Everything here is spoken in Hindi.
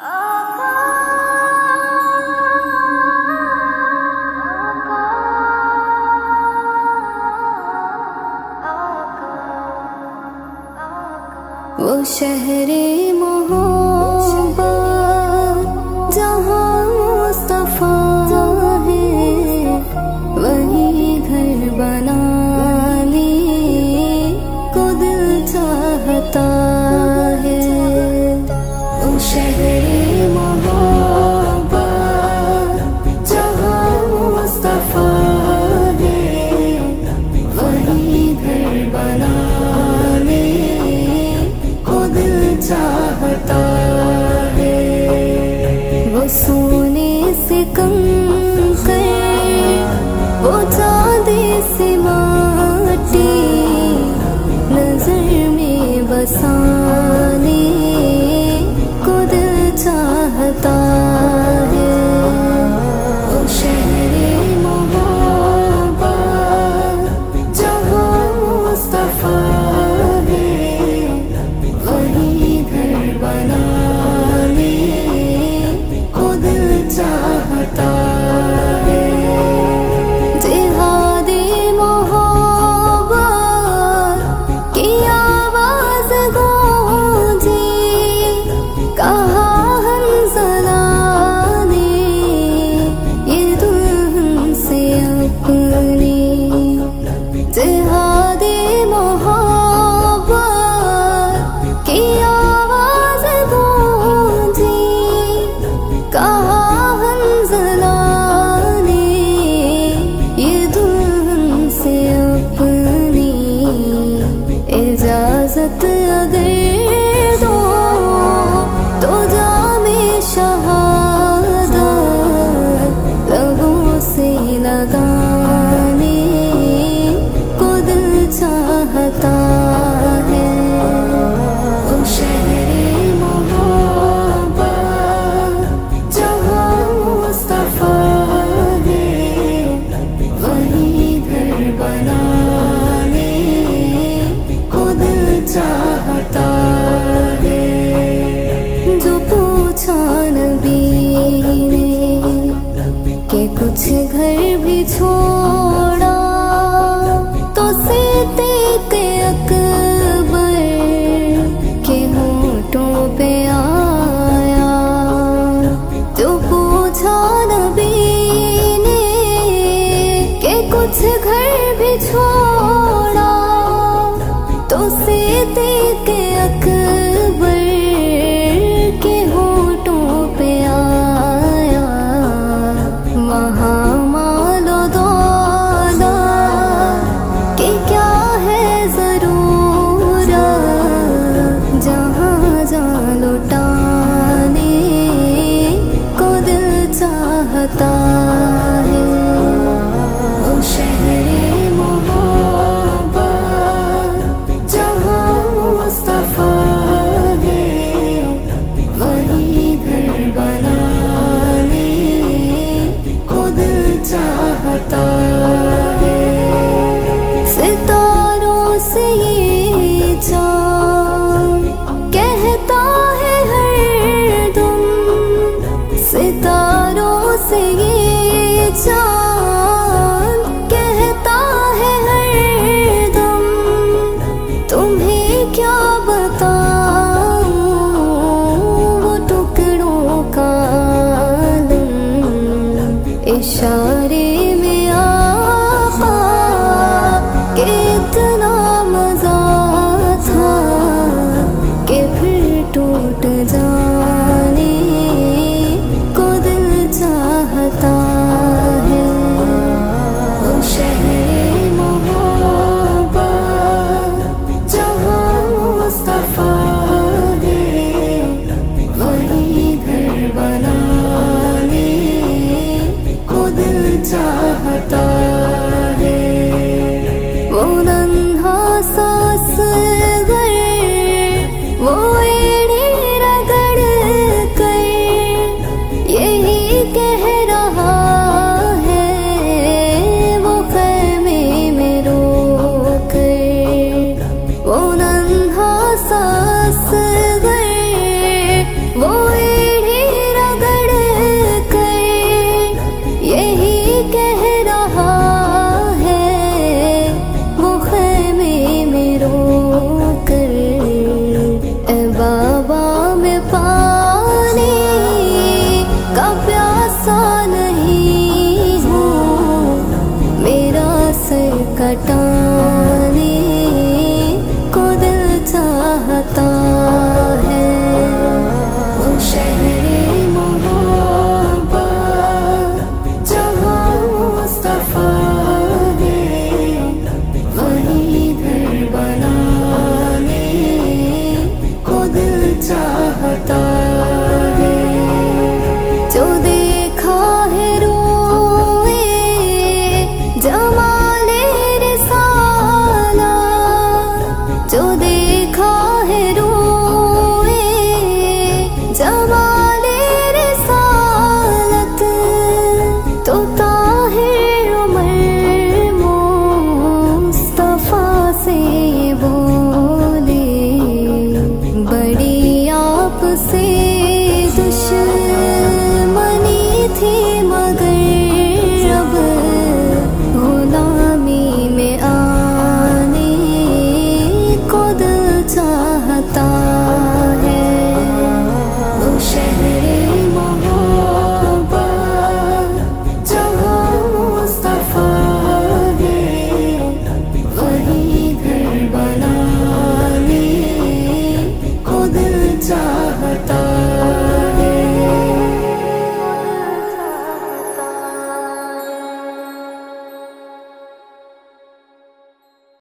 वो शहरे मोहब्बत जहाँ मुस्तफ़ा है वही घर बनाने को दिल चाहता Tak इजाज़त अगर जो पूछा नबी के कुछ घर भी छोड़ा तो सीते के अकबर के पे आ से ये